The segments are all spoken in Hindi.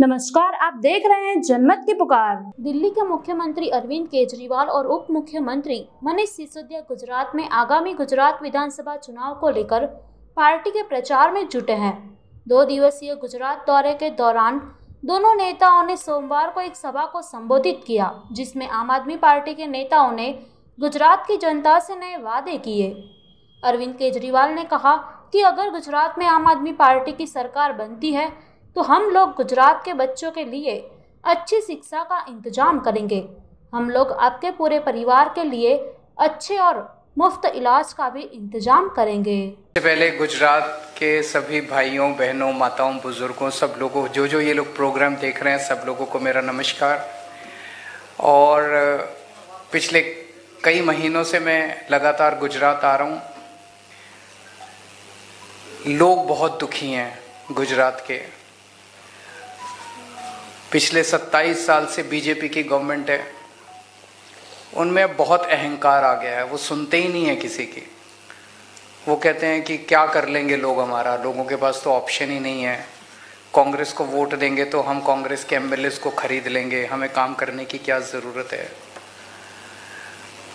नमस्कार, आप देख रहे हैं जनमत की पुकार। दिल्ली के मुख्यमंत्री अरविंद केजरीवाल और उप मुख्यमंत्री मनीष सिसोदिया गुजरात में आगामी गुजरात विधानसभा चुनाव को लेकर पार्टी के प्रचार में जुटे हैं। दो दिवसीय गुजरात दौरे के दौरान दोनों नेताओं ने सोमवार को एक सभा को संबोधित किया, जिसमें आम आदमी पार्टी के नेताओं ने गुजरात की जनता से नए वादे किए। अरविंद केजरीवाल ने कहा कि अगर गुजरात में आम आदमी पार्टी की सरकार बनती है तो हम लोग गुजरात के बच्चों के लिए अच्छी शिक्षा का इंतज़ाम करेंगे। हम लोग आपके पूरे परिवार के लिए अच्छे और मुफ़्त इलाज का भी इंतज़ाम करेंगे। सबसे पहले गुजरात के सभी भाइयों, बहनों, माताओं, बुज़ुर्गों, सब लोगों जो जो ये लोग प्रोग्राम देख रहे हैं, सब लोगों को मेरा नमस्कार। और, पिछले कई महीनों से मैं लगातार गुजरात आ रहा हूँ। लोग बहुत दुखी हैं गुजरात के। पिछले 27 साल से बीजेपी की गवर्नमेंट है। उनमें बहुत अहंकार आ गया है। वो सुनते ही नहीं है किसी की। वो कहते हैं कि क्या कर लेंगे लोग हमारा? लोगों के पास तो ऑप्शन ही नहीं है। कांग्रेस को वोट देंगे तो हम कांग्रेस के एम को खरीद लेंगे। हमें काम करने की क्या ज़रूरत है?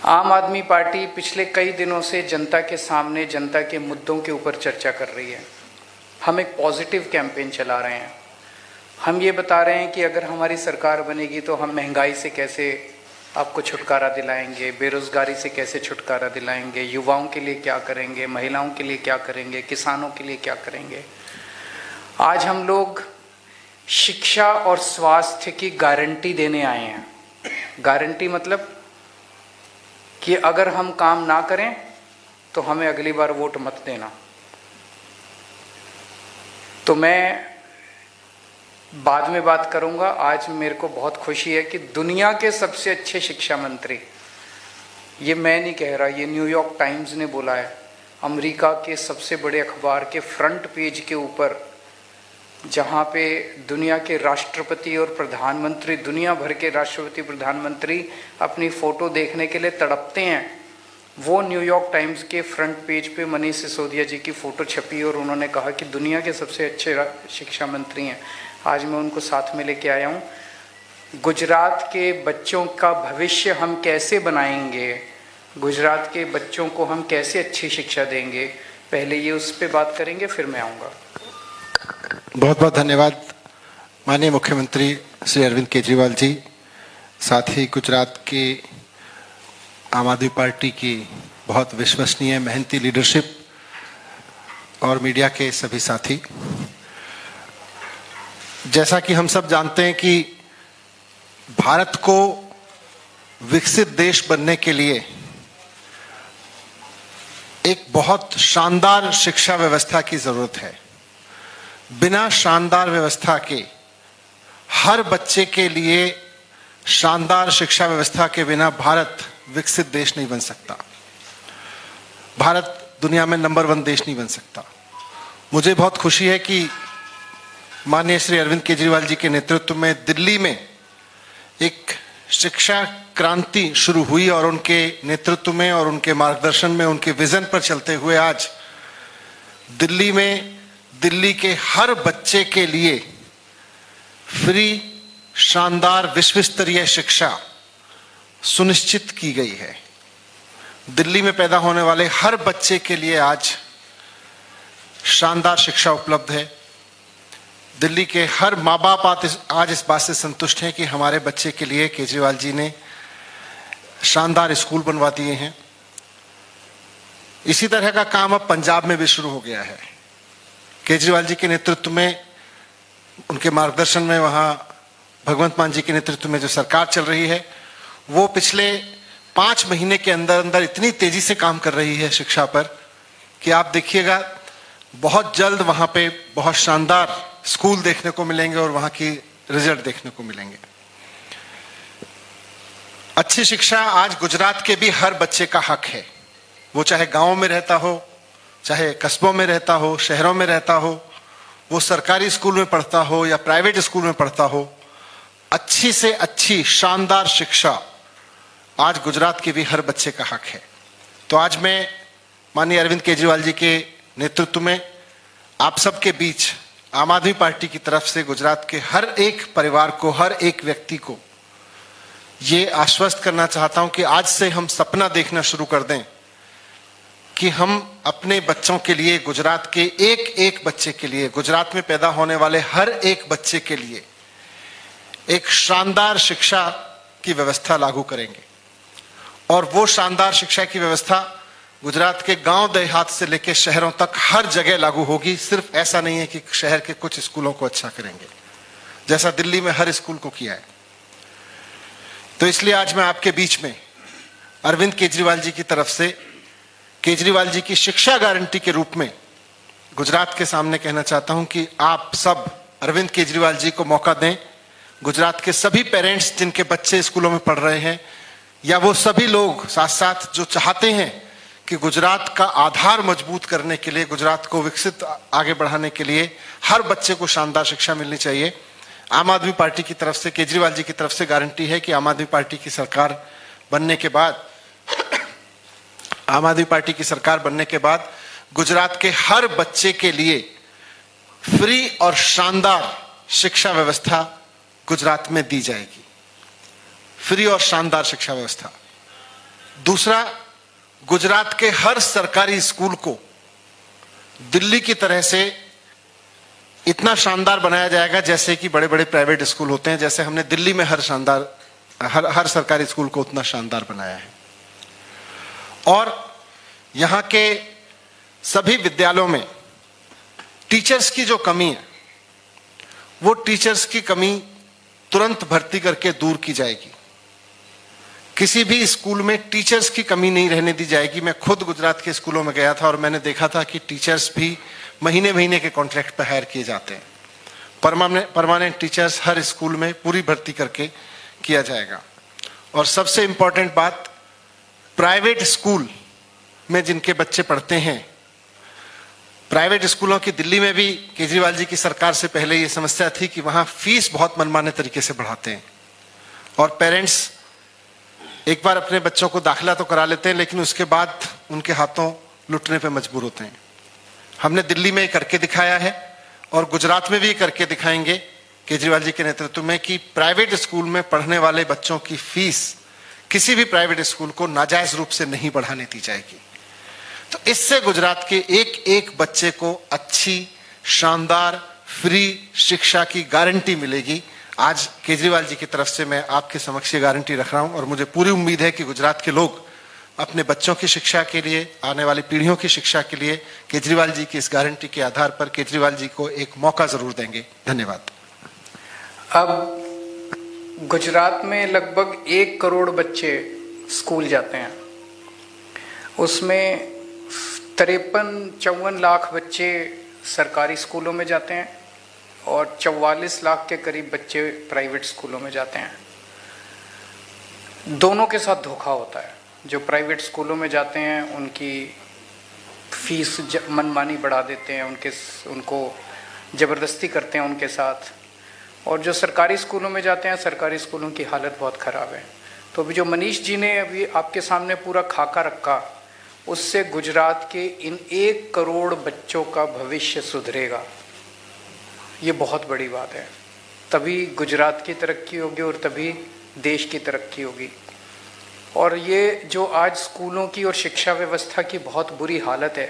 आम आदमी पार्टी पिछले कई दिनों से जनता के सामने, जनता के मुद्दों के ऊपर चर्चा कर रही है। हम एक पॉजिटिव कैंपेन चला रहे हैं। हम ये बता रहे हैं कि अगर हमारी सरकार बनेगी तो हम महँगाई से कैसे आपको छुटकारा दिलाएँगे, बेरोजगारी से कैसे छुटकारा दिलाएँगे, युवाओं के लिए क्या करेंगे, महिलाओं के लिए क्या करेंगे, किसानों के लिए क्या करेंगे। आज हम लोग शिक्षा और स्वास्थ्य की गारंटी देने आए हैं। गारंटी मतलब कि अगर हम काम ना करें तो हमें अगली बार वोट मत देना। तो मैं बाद में बात करूँगा। आज मेरे को बहुत खुशी है कि दुनिया के सबसे अच्छे शिक्षा मंत्री, ये मैं नहीं कह रहा, ये न्यूयॉर्क टाइम्स ने बोला है, अमेरिका के सबसे बड़े अखबार के फ्रंट पेज के ऊपर, जहाँ पे दुनिया के राष्ट्रपति और प्रधानमंत्री, दुनिया भर के राष्ट्रपति, प्रधानमंत्री अपनी फ़ोटो देखने के लिए तड़पते हैं। वो न्यूयॉर्क टाइम्स के फ्रंट पेज पे मनीष सिसोदिया जी की फ़ोटो छपी और उन्होंने कहा कि दुनिया के सबसे अच्छे शिक्षा मंत्री हैं। आज मैं उनको साथ में लेके आया हूँ। गुजरात के बच्चों का भविष्य हम कैसे बनाएँगे? गुजरात के बच्चों को हम कैसे अच्छी शिक्षा देंगे? पहले ये उस पर बात करेंगे, फिर मैं आऊँगा। बहुत बहुत धन्यवाद। माननीय मुख्यमंत्री श्री अरविंद केजरीवाल जी, साथ ही गुजरात के आम आदमी पार्टी की बहुत विश्वसनीय, मेहनती लीडरशिप और मीडिया के सभी साथी। जैसा कि हम सब जानते हैं कि भारत को विकसित देश बनने के लिए एक बहुत शानदार शिक्षा व्यवस्था की ज़रूरत है। बिना शानदार व्यवस्था के, हर बच्चे के लिए शानदार शिक्षा व्यवस्था के बिना भारत विकसित देश नहीं बन सकता। भारत दुनिया में नंबर वन देश नहीं बन सकता। मुझे बहुत खुशी है कि माननीय श्री अरविंद केजरीवाल जी के नेतृत्व में दिल्ली में एक शिक्षा क्रांति शुरू हुई और उनके नेतृत्व में और उनके मार्गदर्शन में, उनके विजन पर चलते हुए आज दिल्ली में, दिल्ली के हर बच्चे के लिए फ्री, शानदार विश्व स्तरीय शिक्षा सुनिश्चित की गई है। दिल्ली में पैदा होने वाले हर बच्चे के लिए आज शानदार शिक्षा उपलब्ध है। दिल्ली के हर माँ बाप आज इस बात से संतुष्ट हैं कि हमारे बच्चे के लिए केजरीवाल जी ने शानदार स्कूल बनवा दिए हैं। इसी तरह का काम अब पंजाब में भी शुरू हो गया है। केजरीवाल जी के नेतृत्व में, उनके मार्गदर्शन में वहाँ भगवंत मान जी के नेतृत्व में जो सरकार चल रही है, वो पिछले पाँच महीने के अंदर अंदर इतनी तेज़ी से काम कर रही है शिक्षा पर कि आप देखिएगा, बहुत जल्द वहाँ पे बहुत शानदार स्कूल देखने को मिलेंगे और वहाँ की रिज़ल्ट देखने को मिलेंगे। अच्छी शिक्षा आज गुजरात के भी हर बच्चे का हक है। वो चाहे गाँव में रहता हो, चाहे कस्बों में रहता हो, शहरों में रहता हो, वो सरकारी स्कूल में पढ़ता हो या प्राइवेट स्कूल में पढ़ता हो, अच्छी से अच्छी शानदार शिक्षा आज गुजरात के भी हर बच्चे का हक है। तो आज मैं माननीय अरविंद केजरीवाल जी के नेतृत्व में आप सबके बीच आम आदमी पार्टी की तरफ़ से गुजरात के हर एक परिवार को, हर एक व्यक्ति को ये आश्वस्त करना चाहता हूँ कि आज से हम सपना देखना शुरू कर दें कि हम अपने बच्चों के लिए, गुजरात के एक एक बच्चे के लिए, गुजरात में पैदा होने वाले हर एक बच्चे के लिए एक शानदार शिक्षा की व्यवस्था लागू करेंगे। और वो शानदार शिक्षा की व्यवस्था गुजरात के गाँव देहात से लेकर शहरों तक हर जगह लागू होगी। सिर्फ़ ऐसा नहीं है कि शहर के कुछ स्कूलों को अच्छा करेंगे। जैसा दिल्ली में हर स्कूल को किया है। तो इसलिए आज मैं आपके बीच में अरविंद केजरीवाल जी की तरफ़ से केजरीवाल जी की शिक्षा गारंटी के रूप में गुजरात के सामने कहना चाहता हूँ कि आप सब अरविंद केजरीवाल जी को मौका दें। गुजरात के सभी पेरेंट्स जिनके बच्चे स्कूलों में पढ़ रहे हैं या वो सभी लोग साथ साथ जो चाहते हैं कि गुजरात का आधार मज़बूत करने के लिए, गुजरात को विकसित आगे बढ़ाने के लिए हर बच्चे को शानदार शिक्षा मिलनी चाहिए। आम आदमी पार्टी की तरफ़ से, केजरीवाल जी की तरफ़ से गारंटी है कि आम आदमी पार्टी की सरकार बनने के बाद, आम आदमी पार्टी की सरकार बनने के बाद गुजरात के हर बच्चे के लिए फ्री और शानदार शिक्षा व्यवस्था गुजरात में दी जाएगी। फ्री और शानदार शिक्षा व्यवस्था। दूसरा गुजरात के हर सरकारी स्कूल को दिल्ली की तरह से इतना शानदार बनाया जाएगा जैसे कि बड़े बड़े प्राइवेट स्कूल होते हैं, जैसे हमने दिल्ली में हर शानदार, हर हर सरकारी स्कूल को उतना शानदार बनाया है। और यहाँ के सभी विद्यालयों में टीचर्स की जो कमी है, वो टीचर्स की कमी तुरंत भर्ती करके दूर की जाएगी। किसी भी स्कूल में टीचर्स की कमी नहीं रहने दी जाएगी। मैं खुद गुजरात के स्कूलों में गया था और मैंने देखा था कि टीचर्स भी महीने महीने के कॉन्ट्रैक्ट पर हायर किए जाते हैं। परमानेंट परमानेंट टीचर्स हर स्कूल में पूरी भर्ती करके किया जाएगा। और सबसे इंपॉर्टेंट बात प्राइवेट स्कूल में जिनके बच्चे पढ़ते हैं प्राइवेट स्कूलों की दिल्ली में भी केजरीवाल जी की सरकार से पहले ये समस्या थी कि वहाँ फ़ीस बहुत मनमाने तरीके से बढ़ाते हैं। और पेरेंट्स एक बार अपने बच्चों को दाखिला तो करा लेते हैं, लेकिन उसके बाद उनके हाथों लुटने पर मजबूर होते हैं। हमने दिल्ली में करके दिखाया है, और गुजरात में भी करके दिखाएँगे। केजरीवाल जी के नेतृत्व में कि प्राइवेट स्कूल में पढ़ने वाले बच्चों की फ़ीस किसी भी प्राइवेट स्कूल को नाजायज रूप से नहीं बढ़ाने दी जाएगी। तो इससे गुजरात के एक एक बच्चे को अच्छी, शानदार, फ्री शिक्षा की गारंटी मिलेगी। आज केजरीवाल जी की तरफ़ से मैं आपके समक्ष ये गारंटी रख रहा हूँ और मुझे पूरी उम्मीद है कि गुजरात के लोग अपने बच्चों की शिक्षा के लिए, आने वाली पीढ़ियों की शिक्षा के लिए केजरीवाल जी की इस गारंटी के आधार पर केजरीवाल जी को एक मौका ज़रूर देंगे। धन्यवाद। अब गुजरात में लगभग एक करोड़ बच्चे स्कूल जाते हैं। उसमें तिरपन चौवन लाख बच्चे सरकारी स्कूलों में जाते हैं। और चौवालीस लाख के करीब बच्चे प्राइवेट स्कूलों में जाते हैं। दोनों के साथ धोखा होता है। जो प्राइवेट स्कूलों में जाते हैं, उनकी फ़ीस मनमानी बढ़ा देते हैं, उनके उनको ज़बरदस्ती करते हैं उनके साथ। और जो सरकारी स्कूलों में जाते हैं, सरकारी स्कूलों की हालत बहुत ख़राब है। तो अभी जो मनीष जी ने अभी आपके सामने पूरा खाका रखा, उससे गुजरात के इन एक करोड़ बच्चों का भविष्य सुधरेगा। ये बहुत बड़ी बात है। तभी गुजरात की तरक्की होगी और तभी देश की तरक्की होगी। और ये जो आज स्कूलों की और शिक्षा व्यवस्था की बहुत बुरी हालत है,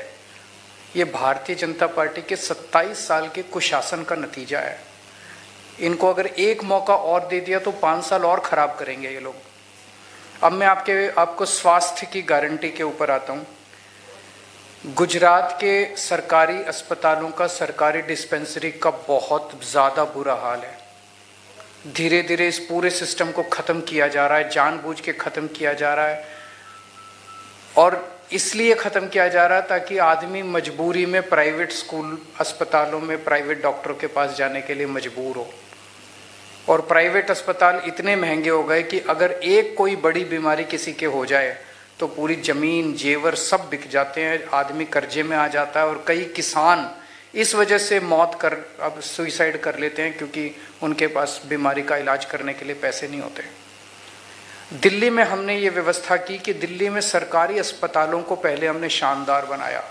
ये भारतीय जनता पार्टी के 27 साल के कुशासन का नतीजा है। इनको अगर एक मौका और दे दिया तो पाँच साल और ख़राब करेंगे ये लोग। अब मैं आपके, आपको स्वास्थ्य की गारंटी के ऊपर आता हूँ। गुजरात के सरकारी अस्पतालों का सरकारी डिस्पेंसरी का बहुत ज़्यादा बुरा हाल है। धीरे धीरे इस पूरे सिस्टम को ख़त्म किया जा रहा है, जानबूझ के ख़त्म किया जा रहा है। और इसलिए ख़त्म किया जा रहा है ताकि आदमी मजबूरी में प्राइवेट स्कूल अस्पतालों में प्राइवेट डॉक्टरों के पास जाने के लिए मजबूर हो। और प्राइवेट अस्पताल इतने महँगे हो गए कि अगर एक कोई बड़ी बीमारी किसी के हो जाए तो पूरी ज़मीन, जेवर सब बिक जाते हैं, आदमी कर्जे में आ जाता है और कई किसान इस वजह से मौत कर, अब सुइसाइड कर लेते हैं क्योंकि उनके पास बीमारी का इलाज करने के लिए पैसे नहीं होते। दिल्ली में हमने ये व्यवस्था की कि दिल्ली में सरकारी अस्पतालों को पहले हमने शानदार बनाया,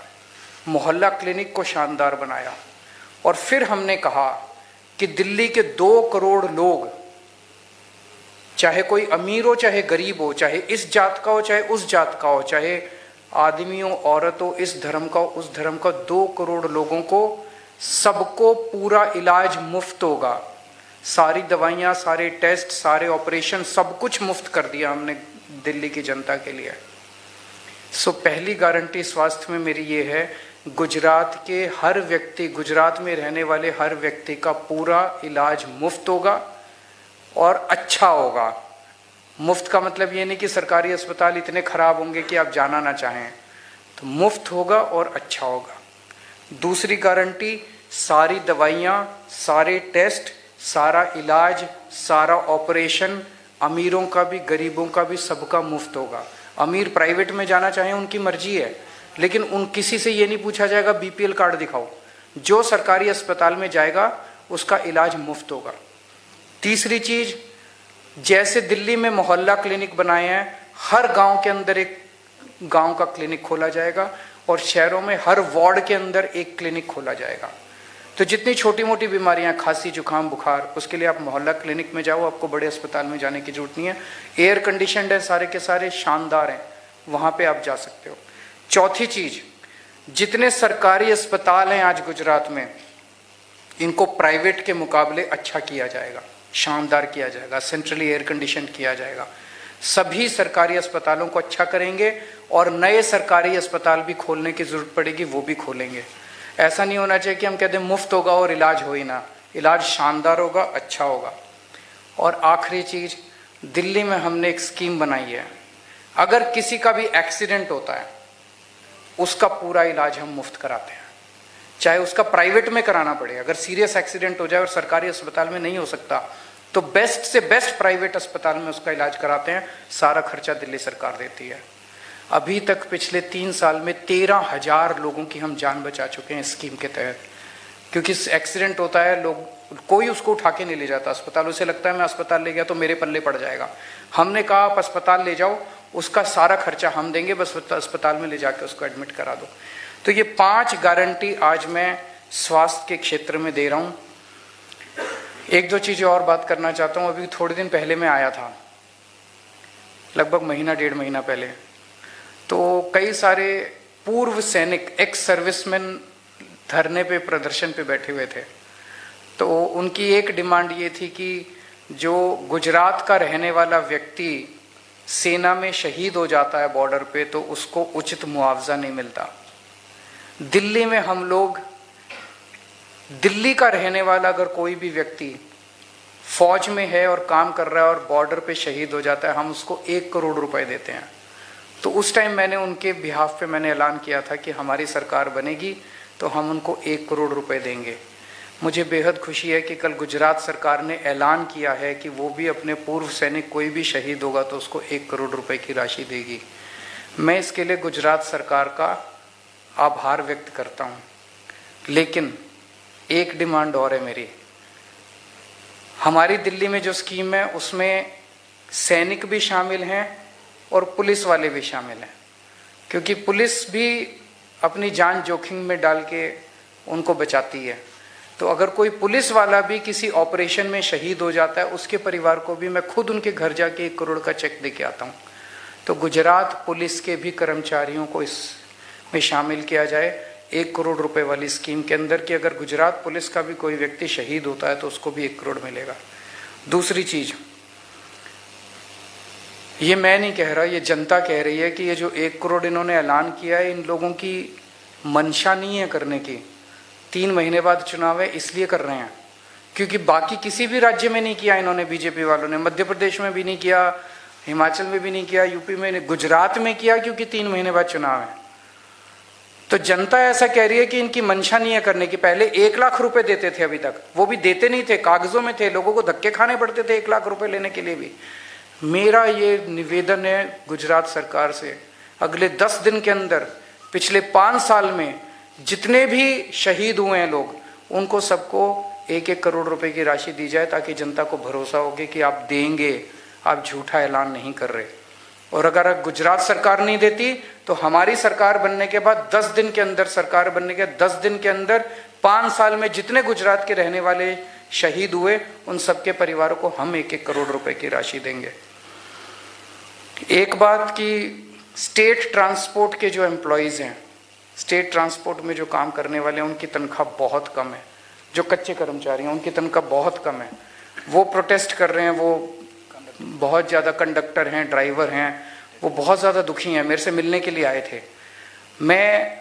मोहल्ला क्लिनिक को शानदार बनाया और फिर हमने कहा कि दिल्ली के दो करोड़ लोग चाहे कोई अमीर हो, चाहे गरीब हो, चाहे इस जात का हो, चाहे उस जात का हो, चाहे आदमी हो औरत, इस धर्म का उस धर्म का दो करोड़ लोगों को सबको पूरा इलाज मुफ़्त होगा। सारी दवाइयाँ, सारे टेस्ट, सारे ऑपरेशन सब कुछ मुफ़्त कर दिया हमने दिल्ली की जनता के लिए। सो पहली गारंटी स्वास्थ्य में मेरी ये है, गुजरात के हर व्यक्ति, गुजरात में रहने वाले हर व्यक्ति का पूरा इलाज मुफ़्त होगा। और अच्छा होगा। मुफ़्त का मतलब ये नहीं कि सरकारी अस्पताल इतने खराब होंगे कि आप जाना ना चाहें। तो मुफ़्त होगा और अच्छा होगा। दूसरी गारंटी, सारी दवाइयाँ, सारे टेस्ट, सारा इलाज, सारा ऑपरेशन, अमीरों का भी, गरीबों का भी सबका मुफ़्त होगा। अमीर प्राइवेट में जाना चाहें उनकी मर्ज़ी है, लेकिन उन किसी से ये नहीं पूछा जाएगा, बीपीएल कार्ड दिखाओ। जो सरकारी अस्पताल में जाएगा, उसका इलाज मुफ़्त होगा। तीसरी चीज़, जैसे दिल्ली में मोहल्ला क्लिनिक बनाए हैं, हर गाँव के अंदर एक गाँव का क्लिनिक खोला जाएगा और शहरों में हर वार्ड के अंदर एक क्लिनिक खोला जाएगा। तो जितनी छोटी मोटी बीमारियाँ, खांसी, जुकाम, बुखार, उसके लिए आप मोहल्ला क्लिनिक में जाओ, आपको बड़े अस्पताल में जाने की ज़रूरत नहीं है। एयर कंडीशन है, सारे के सारे शानदार हैं, वहाँ पे आप जा सकते हो। चौथी चीज़, जितने सरकारी अस्पताल हैं आज गुजरात में, इनको प्राइवेट के मुकाबले अच्छा किया जाएगा। शानदार किया जाएगा सेंट्रली एयर कंडीशन किया जाएगा। सभी सरकारी अस्पतालों को अच्छा करेंगे और नए सरकारी अस्पताल भी खोलने की ज़रूरत पड़ेगी, वो भी खोलेंगे। ऐसा नहीं होना चाहिए कि हम कहते हैं, मुफ़्त होगा और इलाज हो ही ना। इलाज शानदार होगा अच्छा होगा। और आखिरी चीज़, दिल्ली में हमने एक स्कीम बनाई है। अगर किसी का भी एक्सीडेंट होता है, उसका पूरा इलाज हम मुफ़्त कराते हैं। चाहे उसका प्राइवेट में कराना पड़े, अगर सीरियस एक्सीडेंट हो जाए और सरकारी अस्पताल में नहीं हो सकता तो बेस्ट से बेस्ट प्राइवेट अस्पताल में उसका इलाज कराते हैं, सारा खर्चा दिल्ली सरकार देती है। अभी तक पिछले तीन साल में तेरह हज़ार लोगों की हम जान बचा चुके हैं स्कीम के तहत। क्योंकि एक्सीडेंट होता है, लोग, कोई उसको उठा के नहीं ले जाता। अस्पताल, उसे लगता है मैं अस्पताल ले गया तो मेरे पल्ले पड़ जाएगा। हमने कहा, आप अस्पताल ले जाओ, उसका सारा खर्चा हम देंगे, बस अस्पताल में ले जाके उसको एडमिट करा दो। तो ये पाँच गारंटी आज मैं स्वास्थ्य के क्षेत्र में दे रहा हूँ। एक दो चीज़ें और बात करना चाहता हूँ। अभी थोड़े दिन पहले मैं आया था, लगभग महीना, डेढ़ महीना पहले। तो कई सारे पूर्व सैनिक एक्स सर्विसमैन धरने पे, प्रदर्शन पे बैठे हुए थे। तो उनकी एक डिमांड ये थी कि जो गुजरात का रहने वाला व्यक्ति सेना में शहीद हो जाता है बॉर्डर पे तो उसको उचित मुआवजा नहीं मिलता। दिल्ली में हम लोग, दिल्ली का रहने वाला अगर कोई भी व्यक्ति फौज में है और काम कर रहा है और बॉर्डर पे शहीद हो जाता है, हम उसको एक करोड़ रुपए देते हैं। तो उस टाइम मैंने उनके बिहाफ पे मैंने ऐलान किया था कि हमारी सरकार बनेगी तो हम उनको एक करोड़ रुपए देंगे। मुझे बेहद खुशी है कि कल गुजरात सरकार ने ऐलान किया है कि वो भी अपने पूर्व सैनिक कोई भी शहीद होगा तो उसको एक करोड़ रुपए की राशि देगी। मैं इसके लिए गुजरात सरकार का आभार व्यक्त करता हूँ। लेकिन एक डिमांड और है मेरी। हमारी दिल्ली में जो स्कीम है, उसमें सैनिक भी शामिल हैं और पुलिस वाले भी शामिल हैं। क्योंकि पुलिस भी अपनी जान जोखिम में डाल के उनको बचाती है। तो अगर कोई पुलिस वाला भी किसी ऑपरेशन में शहीद हो जाता है, उसके परिवार को भी मैं खुद उनके घर जाके एक करोड़ का चेक दे के आता हूँ। तो गुजरात पुलिस के भी कर्मचारियों को इस में शामिल किया जाए। एक करोड़ रुपए वाली स्कीम के अंदर कि अगर गुजरात पुलिस का भी कोई व्यक्ति शहीद होता है तो उसको भी एक करोड़ मिलेगा। दूसरी चीज़, ये मैं नहीं कह रहा, ये जनता कह रही है कि ये जो एक करोड़ इन्होंने ऐलान किया है, इन लोगों की मंशा नहीं है करने की। तीन महीने बाद चुनाव है, इसलिए कर रहे हैं। क्योंकि बाकी किसी भी राज्य में नहीं किया इन्होंने, बीजेपी वालों ने। मध्य प्रदेश में भी नहीं किया, हिमाचल में भी नहीं किया, यूपी में गुजरात में किया, क्योंकि तीन महीने बाद चुनाव है। तो जनता ऐसा कह रही है कि इनकी मंशा नहीं है करने की। पहले एक लाख रुपए देते थे अभी तक। वो भी देते नहीं थे, कागजों में थे। लोगों को धक्के खाने पड़ते थे एक लाख रुपए लेने के लिए भी। मेरा ये निवेदन है गुजरात सरकार से, अगले दस दिन के अंदर, पिछले पाँच साल में, जितने भी शहीद हुए हैं लोग, उनको सबको एक एक करोड़ रुपए की राशि दी जाए ताकि जनता को भरोसा हो कि आप देंगे, आप झूठा ऐलान नहीं कर रहे। और अगर गुजरात सरकार नहीं देती तो हमारी सरकार बनने के बाद 10 दिन के अंदर, सरकार बनने के 10 दिन के अंदर, पाँच साल में जितने गुजरात के रहने वाले शहीद हुए, उन सबके परिवारों को हम एक एक करोड़ रुपए की राशि देंगे। एक बात की स्टेट ट्रांसपोर्ट के जो एम्प्लॉयज़ हैं, स्टेट ट्रांसपोर्ट में जो काम करने वाले हैं, उनकी तनख्वाह बहुत कम है। जो कच्चे कर्मचारी हैं, उनकी तनख्वाह बहुत कम है। वो प्रोटेस्ट कर रहे हैं, वो बहुत ज़्यादा कंडक्टर हैं, ड्राइवर हैं, वो बहुत ज़्यादा दुखी हैं, मेरे से मिलने के लिए आए थे। मैं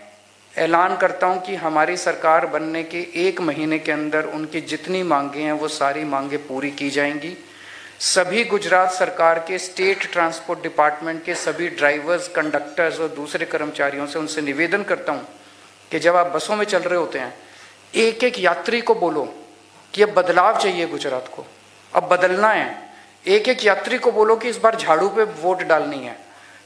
ऐलान करता हूँ कि हमारी सरकार बनने के एक महीने के अंदर उनकी जितनी मांगे हैं, वो सारी मांगे पूरी की जाएँगी। सभी गुजरात सरकार के स्टेट ट्रांसपोर्ट डिपार्टमेंट के सभी ड्राइवर्स, कंडक्टर्स और दूसरे कर्मचारियों से उनसे निवेदन करता हूँ कि जब आप बसों में चल रहे होते हैं एक एक यात्री को बोलो कि अब बदलाव चाहिए गुजरात को, अब बदलना है। एक एक यात्री को बोलो कि इस बार झाड़ू पे वोट डालनी है।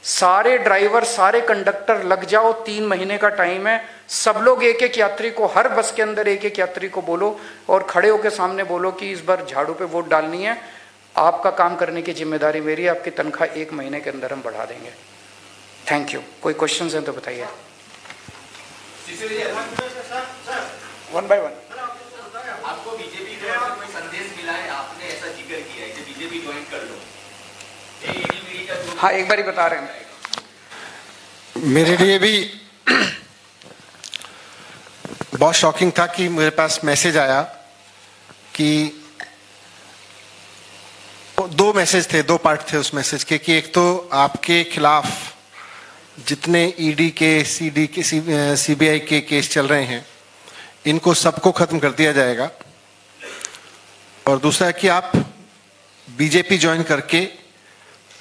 सारे ड्राइवर सारे कंडक्टर लग जाओ तीन महीने का टाइम है। सब लोग एक एक यात्री को हर बस के अंदर एक एक यात्री को बोलो और खड़े होकर सामने बोलो कि इस बार झाड़ू पे वोट डालनी है। आपका काम करने की ज़िम्मेदारी मेरी है आपकी तनख्वाह एक महीने के अंदर हम बढ़ा देंगे। थैंक यू कोई क्वेश्चन है तो बताइए। वन बाय वन आपको बीजेपी कोई संदेश मिला है आपने ऐसा ज़िक्र है ज्वाइन कर लो। हाँ एक बार ही बता रहे हैं। मेरे लिए भी बहुत शॉकिंग था कि मेरे पास मैसेज आया कि दो मैसेज थे दो पार्ट थे उस मैसेज के कि एक तो आपके खिलाफ जितने ईडी के सीडी के सीबीआई के केस चल रहे हैं इनको सबको खत्म कर दिया जाएगा। और दूसरा कि आप बीजेपी ज्वाइन करके,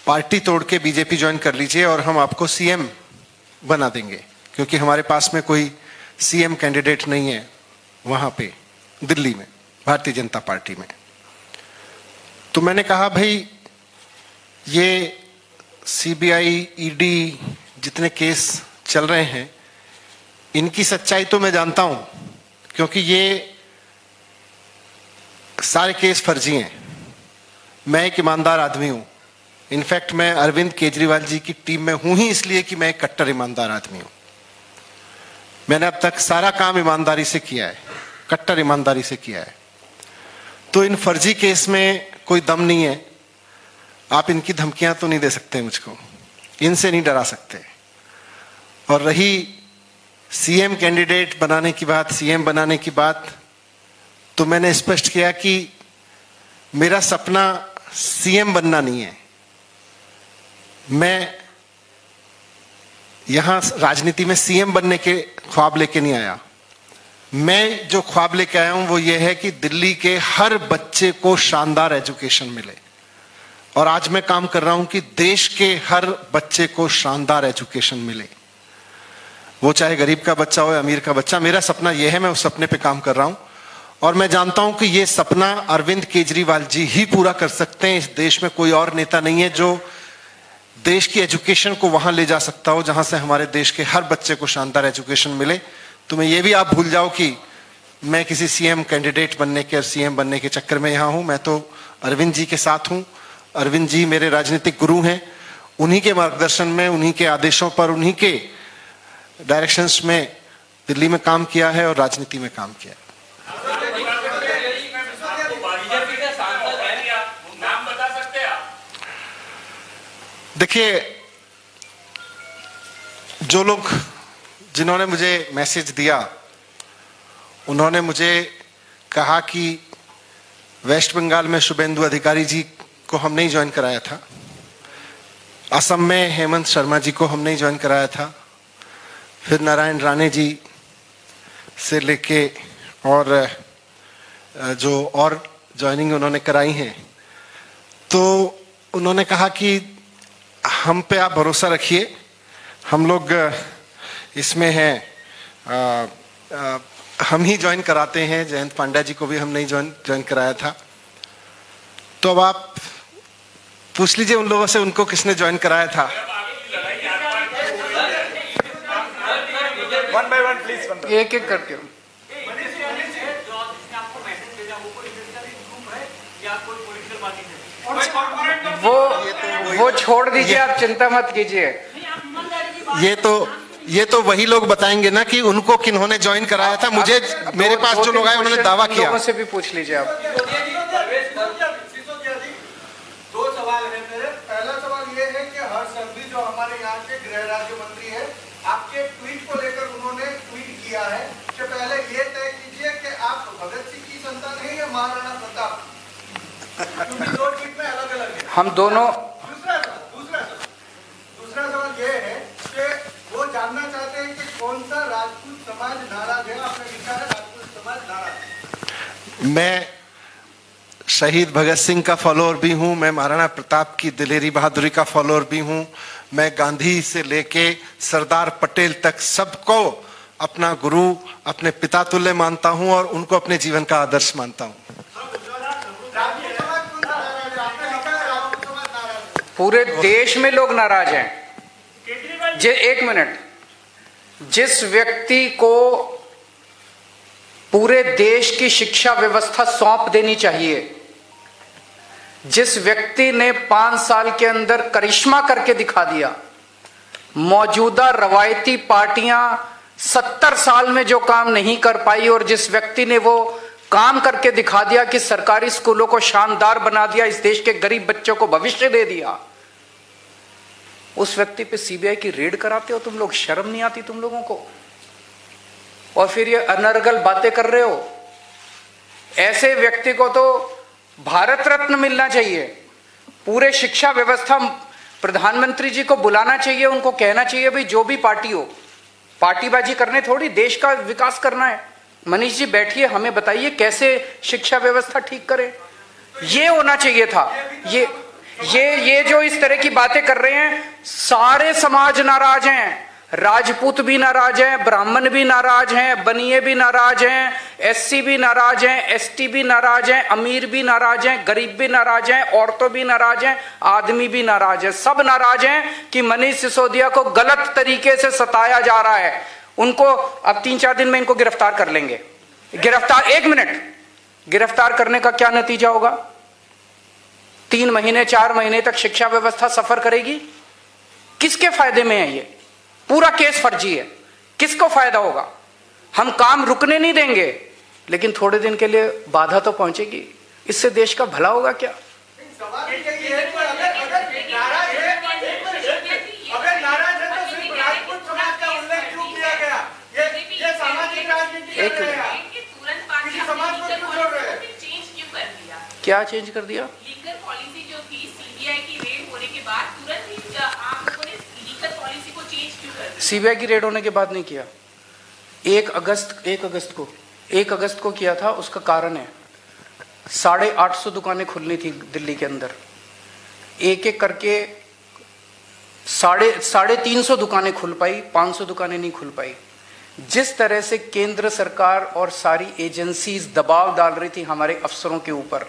पार्टी तोड़ के बीजेपी ज्वाइन कर लीजिए और हम आपको सीएम बना देंगे। क्योंकि हमारे पास में कोई सीएम कैंडिडेट नहीं है वहाँ पे, दिल्ली में, भारतीय जनता पार्टी में। तो मैंने कहा, भाई, ये सीबीआई, ईडी जितने केस चल रहे हैं, इनकी सच्चाई तो मैं जानता हूँ, क्योंकि ये सारे केस फर्जी हैं। मैं एक ईमानदार आदमी हूँ। इनफैक्ट मैं अरविंद केजरीवाल जी की टीम में हूँ ही इसलिए कि मैं एक कट्टर ईमानदार आदमी हूँ। मैंने अब तक सारा काम ईमानदारी से किया है, कट्टर ईमानदारी से किया है। तो इन फर्जी केस में कोई दम नहीं है। आप इनकी धमकियाँ तो नहीं दे सकते मुझको। इनसे नहीं डरा सकते। और रही सीएम कैंडिडेट बनाने की बात सीएम बनाने की बात तो मैंने स्पष्ट किया कि मेरा सपना सीएम बनना नहीं है। मैं यहाँ राजनीति में सीएम बनने के ख्वाब लेके नहीं आया। मैं जो ख्वाब लेके आया हूँ वो ये है कि दिल्ली के हर बच्चे को शानदार एजुकेशन मिले। और आज मैं काम कर रहा हूँ कि देश के हर बच्चे को शानदार एजुकेशन मिले। वो चाहे गरीब का बच्चा हो या अमीर का बच्चा, मेरा सपना यह है, मैं उस सपने पे काम कर रहा हूँ। और मैं जानता हूँ कि ये सपना अरविंद केजरीवाल जी ही पूरा कर सकते हैं। इस देश में कोई और नेता नहीं है जो देश की एजुकेशन को वहाँ ले जा सकता हो, जहाँ से हमारे देश के हर बच्चे को शानदार एजुकेशन मिले। तो मैं ये भी आप भूल जाओ कि मैं किसी सीएम कैंडिडेट बनने के और सीएम बनने के चक्कर में यहाँ हूँ। मैं तो अरविंद जी के साथ हूँ। अरविंद जी मेरे राजनीतिक गुरु हैं। उन्हीं के मार्गदर्शन में, उन्हीं के आदेशों पर, उन्हीं के डायरेक्शंस में दिल्ली में काम किया है और राजनीति में काम किया है। देखिए, जो लोग जिन्होंने मुझे मैसेज दिया, उन्होंने मुझे कहा कि वेस्ट बंगाल में शुभेंदु अधिकारी जी को हम नहीं ज्वाइन कराया था। असम में हेमंत शर्मा जी को हम नहीं ज्वाइन कराया था। फिर नारायण राणे जी से लेके और जो और ज्वाइनिंग उन्होंने कराई हैं। तो उन्होंने कहा कि हम पे आप भरोसा रखिए हम लोग इसमें हैं हम ही ज्वाइन कराते हैं जयंत पांड्या जी को भी हम नहीं ज्वाइन ज्वाइन कराया था तो अब आप पूछ लीजिए उन लोगों से उनको किसने ज्वाइन कराया था वन बाय वन प्लीज़ एक एक करके वो वो छोड़ दीजिए आप चिंता मत कीजिए। ये तो ये तो वही लोग बताएँगे ना कि उनको किन्होंने ज्वाइन कराया था। मुझे मेरे पास जो लोग आए उन्होंने दावा किया। लोगों से भी पूछ लीजिए आप। दो सवाल है मेरे। पहला सवाल ये है कि हर्ष संघवी जो हमारे यहाँ के गृह राज्य मंत्री है आपके ट्वीट को लेकर उन्होंने ट्वीट किया है कि पहले ये तय कीजिए कि आप भगत सिंह की संतान है या महाराणा प्रताप? क्योंकि दो ट्वीट में अलग अलग है। हम दोनों दूसरा सवाल दूसरा सवाल दूसरा सवाल ये है कि वो जानना चाहते हैं कि कौन सा राजपूत समाज नाराज़ है आपने लिखा है राजपूत समाज नाराज़ है मैं शहीद भगत सिंह का फॉलोअर भी हूँ, मैं महाराणा प्रताप की दिलेरी बहादुरी का फॉलोअर भी हूँ, मैं गांधी से लेके सरदार पटेल तक सबको अपना गुरु, अपने पिता तुल्य मानता हूँ और उनको अपने जीवन का आदर्श मानता हूँ। पूरे देश में लोग नाराज़ हैं। जे, एक मिनट। जिस व्यक्ति को पूरे देश की शिक्षा व्यवस्था सौंप देनी चाहिए। जिस व्यक्ति ने पाँच साल के अंदर करिश्मा करके दिखा दिया, मौजूदा रवायती पार्टियाँ सत्तर साल में जो काम नहीं कर पाई और जिस व्यक्ति ने वो काम करके दिखा दिया कि सरकारी स्कूलों को शानदार बना दिया, इस देश के गरीब बच्चों को भविष्य दे दिया, उस व्यक्ति पे सीबीआई की रेड कराते हो तुम लोग, शर्म नहीं आती तुम लोगों को? और फिर ये अनर्गल बातें कर रहे हो। ऐसे व्यक्ति को तो भारत रत्न मिलना चाहिए। पूरे शिक्षा व्यवस्था प्रधानमंत्री जी को बुलाना चाहिए, उनको कहना चाहिए भाई, जो भी पार्टी हो, पार्टीबाजी करने थोड़ी, देश का विकास करना है। मनीष जी, बैठिए, हमें बताइए कैसे शिक्षा व्यवस्था ठीक करें। ये होना चाहिए था। ये ये ये जो इस तरह की बातें कर रहे हैं, सारे समाज नाराज़ हैं। राजपूत भी नाराज़ हैं, ब्राह्मण भी नाराज़ हैं, बनिए भी नाराज़ हैं, एससी भी नाराज़ हैं, एसटी भी नाराज़ हैं, अमीर भी नाराज़ हैं, गरीब भी नाराज़ हैं, औरतों भी नाराज़ हैं, आदमी भी नाराज़ है। सब नाराज़ हैं कि मनीष सिसोदिया को गलत तरीके से सताया जा रहा है। उनको अब तीन चार दिन में इनको गिरफ़्तार कर लेंगे। गिरफ़्तार, एक मिनट। गिरफ़्तार करने का क्या नतीजा होगा? तीन महीने, चार महीने तक शिक्षा व्यवस्था सफ़र करेगी? किसके फ़ायदे में है ये? पूरा केस फर्जी है। किसको फ़ायदा होगा? हम काम रुकने नहीं देंगे लेकिन थोड़े दिन के लिए बाधा तो पहुंचेगी। इससे देश का भला होगा क्या? सवाल ये है? कि अगर सीबीआई की रेड होने के बाद नहीं किया। एक अगस्त एक अगस्त को, एक अगस्त को किया था, उसका कारण है। साढ़े आठ सौ दुकानें खुलनी थी दिल्ली के अंदर। एक एक करके साढ़े साढ़े तीन सौ दुकानें खुल पाई, पाँच सौ दुकानें नहीं खुल पाई। जिस तरह से केंद्र सरकार और सारी एजेंसीज दबाव डाल रही थी हमारे अफसरों के ऊपर,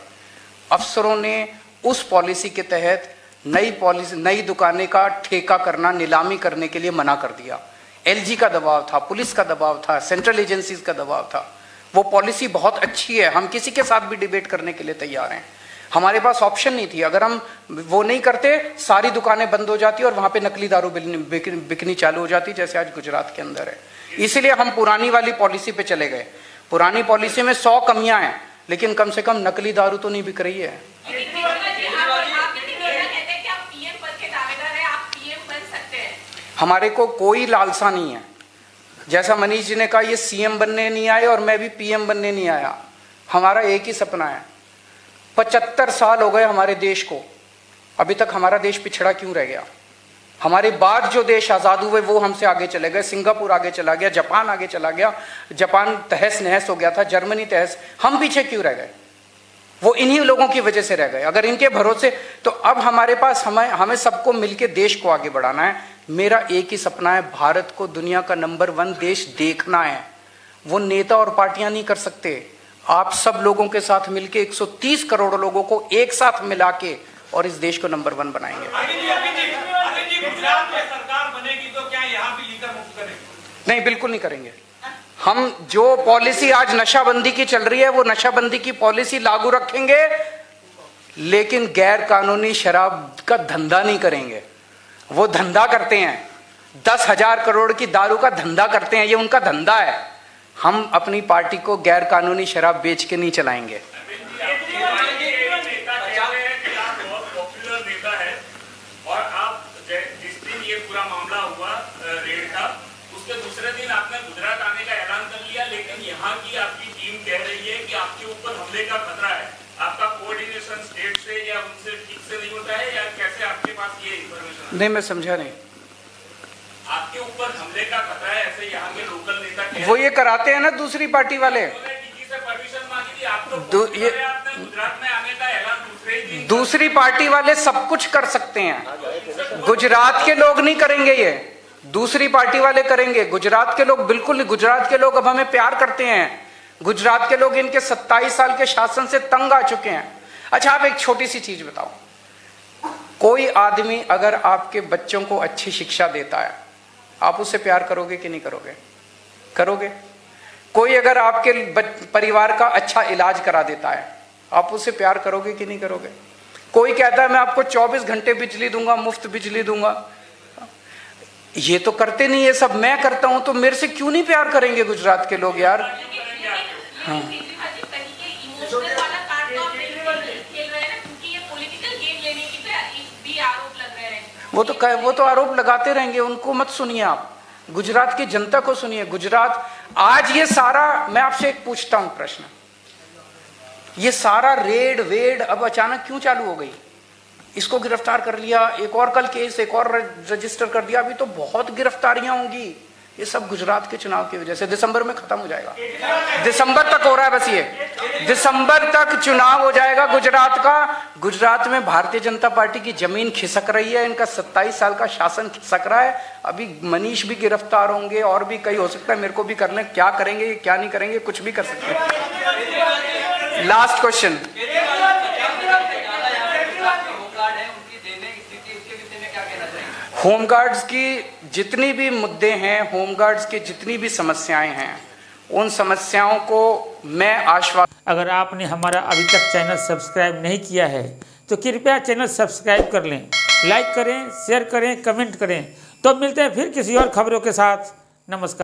अफसरों ने उस पॉलिसी के तहत नई पॉलिसी नई दुकानें का ठेका करना, नीलामी करने के लिए मना कर दिया। एलजी का दबाव था, पुलिस का दबाव था सेंट्रल एजेंसीज का दबाव था। वो पॉलिसी बहुत अच्छी है, हम किसी के साथ भी डिबेट करने के लिए तैयार हैं। हमारे पास ऑप्शन नहीं थी, अगर हम वो नहीं करते, सारी दुकानें बंद हो जाती और वहाँ पे नकली दारू बिकनी- चालू हो जाती, जैसे आज गुजरात के अंदर है। इसीलिए हम पुरानी वाली पॉलिसी पे चले गए। पुरानी पॉलिसी में सौ कमियाँ हैं, लेकिन कम से कम नकली दारू तो नहीं बिक रही है लेकिन केजरीवाल जी, आप आप ये कहना कहते हैं कि आप पीएम पद के दावेदार हैं आप पीएम बन सकते हैं हमारे को कोई लालसा नहीं है। जैसा मनीष जी ने कहा, ये सीएम बनने नहीं आए और मैं भी पीएम बनने नहीं आया। हमारा एक ही सपना है। पचहत्तर साल हो गए हमारे देश को। अभी तक हमारा देश पिछड़ा क्यों रह गया? हमारे बाद जो देश आज़ाद हुए, वो हमसे आगे चले गए। सिंगापुर आगे चला गया, जापान आगे चला गया। जापान तहस नहस हो गया था, जर्मनी तहस। हम पीछे क्यों रह गए? वो इन्हीं लोगों की वजह से रह गए। अगर इनके भरोसे तो अब हमारे पास हमें हमें सबको मिलकर देश को आगे बढ़ाना है। मेरा एक ही सपना है, भारत को दुनिया का नंबर वन देश देखना है। वो नेता और पार्टियाँ नहीं कर सकते। आप सब लोगों के साथ मिलके 130 करोड़ लोगों को एक साथ मिला के और इस देश को नंबर वन बनाएँगे। नहीं, बिल्कुल नहीं करेंगे। हम जो पॉलिसी आज नशाबंदी की चल रही है, वो नशाबंदी की पॉलिसी लागू रखेंगे, लेकिन गैर कानूनी शराब का धंधा नहीं करेंगे। वो धंधा करते हैं। दस हज़ार करोड़ की दारू का धंधा करते हैं। ये उनका धंधा है। हम अपनी पार्टी को गैर कानूनी शराब बेच के नहीं चलाएँगे नेता कहते हैं कि आप बहुत पॉपुलर नेता है और आप जै- जिस दिन ये पूरा मामला हुआ अ, रेड का उसके दूसरे दिन आपने गुजरात आने का ऐलान कर लिया लेकिन यहाँ की आपकी टीम कह रही है कि आपके ऊपर हमले का खतरा है आपका कोऑर्डिनेशन स्टेट से या उनसे ठीक से नहीं होता है या कैसे आपके पास ये इन्फॉर्मेशन नहीं मैं समझा नहीं। आपके ऊपर हमले का खतरा है ऐसे यहाँ के लोकल नेता वो ये कराते हैं ना दूसरी पार्टी वाले। तो ये- दूसरे पार्टी वाले सब कुछ कर सकते हैं। गुजरात के लोग नहीं करेंगे ये। दूसरी पार्टी वाले करेंगे। गुजरात के लोग बिल्कुल नहीं गुजरात के लोग अब हमें प्यार करते हैं। गुजरात के लोग इनके 27 साल के शासन से तंग आ चुके हैं। अच्छा आप एक छोटी सी चीज़ बताओ। कोई आदमी अगर आपके बच्चों को अच्छी शिक्षा देता है, आप उससे प्यार करोगे कि नहीं करोगे? करोगे? कोई अगर आपके परिवार का अच्छा इलाज करा देता है, आप उससे प्यार करोगे कि नहीं करोगे? कोई कहता है, मैं आपको 24 घंटे बिजली दूँगा, मुफ़्त बिजली दूँगा। ये तो करते नहीं ये सब। मैं करता हूँ तो मेरे से क्यों नहीं प्यार करेंगे गुजरात के लोग यार? हाँ। वो तो कह- वो तो आरोप लगाते रहेंगे, उनको मत सुनिए आप। गुजरात की जनता को सुनिए। गुजरात, आज ये सारा, मैं आपसे एक पूछता हूँ प्रश्न। ये सारा रेड वेड अब अचानक क्यों चालू हो गई? इसको गिरफ़्तार कर लिया, एक और कल केस, एक और रजिस्टर कर दिया, अभी तो बहुत गिरफ्तारियाँ होंगी। ये सब गुजरात के चुनाव की वजह से दिसंबर में खत्म हो जाएगा। दिसंबर तक हो रहा है बस ये। दिसंबर तक चुनाव हो जाएगा गुजरात का। गुजरात में भारतीय जनता पार्टी की ज़मीन खिसक रही है, इनका 27 साल का शासन खिसक रहा है। अभी मनीष भी गिरफ़्तार होंगे और भी कई हो सकता है, मेरे को भी करने क्या करेंगे क्या नहीं करेंगे, कुछ भी कर सकते लास्ट क्वेश्चन होमगार्ड्स की जितनी भी मुद्दे हैं, होमगार्ड्स की जितनी भी समस्याएँ हैं, उन समस्याओं को मैं आश्वासन अगर आपने हमारा अभी तक चैनल सब्सक्राइब नहीं किया है तो कृपया चैनल सब्सक्राइब कर लें। लाइक करें, शेयर करें, कमेंट करें। तो मिलते हैं फिर किसी और खबरों के साथ। नमस्कार।